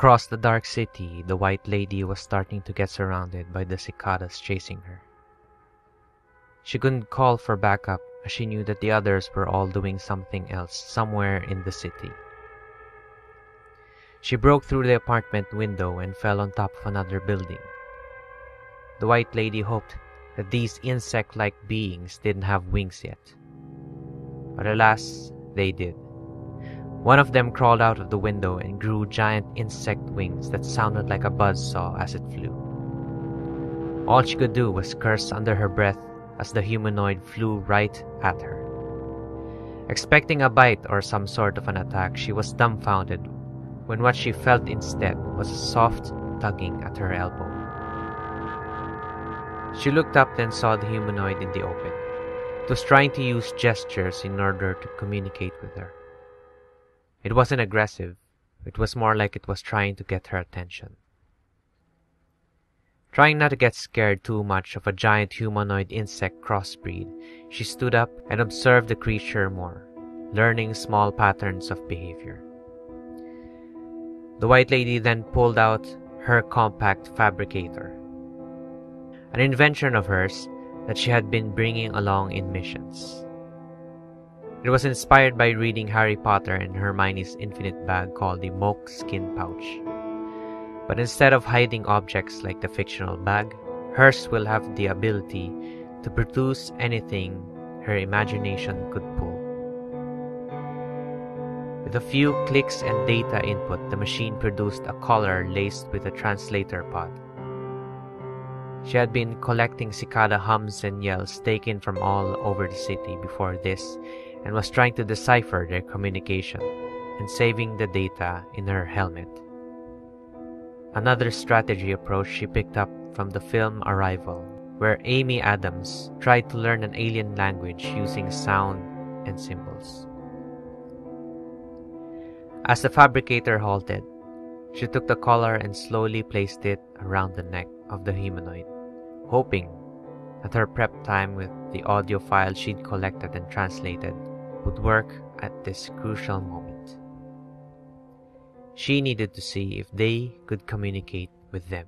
Across the dark city, the White Lady was starting to get surrounded by the cicadas chasing her. She couldn't call for backup as she knew that the others were all doing something else somewhere in the city. She broke through the apartment window and fell on top of another building. The White Lady hoped that these insect like beings didn't have wings yet. But alas, they did. One of them crawled out of the window and grew giant insect wings that sounded like a buzz saw as it flew. All she could do was curse under her breath as the humanoid flew right at her. Expecting a bite or some sort of an attack, she was dumbfounded when what she felt instead was a soft tugging at her elbow. She looked up and saw the humanoid in the open. It was trying to use gestures in order to communicate with her. It wasn't aggressive, it was more like it was trying to get her attention. Trying not to get scared too much of a giant humanoid insect crossbreed, she stood up and observed the creature more, learning small patterns of behavior. The White Lady then pulled out her compact fabricator, an invention of hers that she had been bringing along in missions. It was inspired by reading Harry Potter and Hermione's infinite bag called the Mokeskin Pouch. But instead of hiding objects like the fictional bag, hers will have the ability to produce anything her imagination could pull. With a few clicks and data input, the machine produced a collar laced with a translator pod. She had been collecting cicada hums and yells taken from all over the city before this and was trying to decipher their communication and saving the data in her helmet. Another strategy approach she picked up from the film Arrival, where Amy Adams tried to learn an alien language using sound and symbols. As the fabricator halted, she took the collar and slowly placed it around the neck of the humanoid, hoping that her prep time with the audio file she'd collected and translated would work at this crucial moment. She needed to see if they could communicate with them.